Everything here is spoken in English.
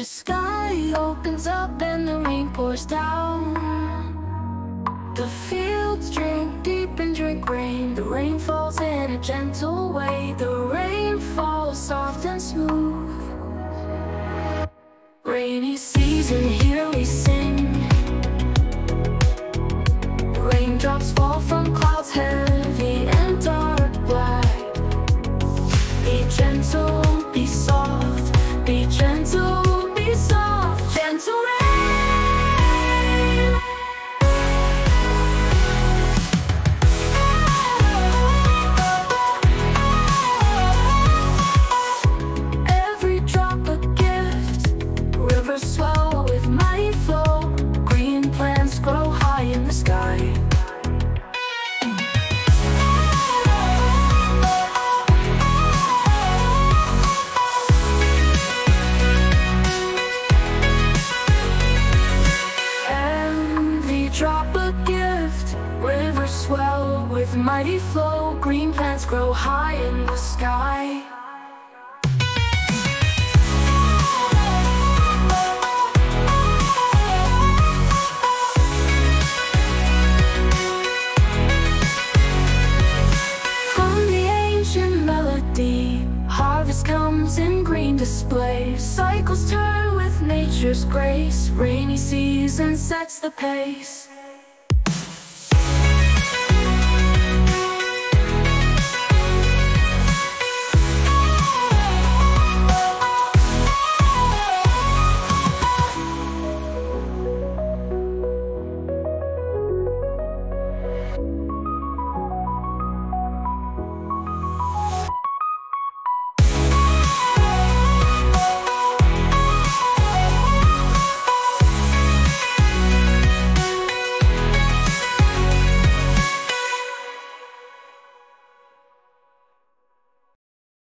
The sky opens up and the rain pours down. The fields drink deep and drink rain. The rain falls in a gentle way. The rain falls soft swell with mighty flow, green plants grow high in the sky. Every drop a gift, rivers swell with mighty flow, green plants grow high in the sky. harvest comes in green display. Cycles turn with nature's grace. Rainy season sets the pace.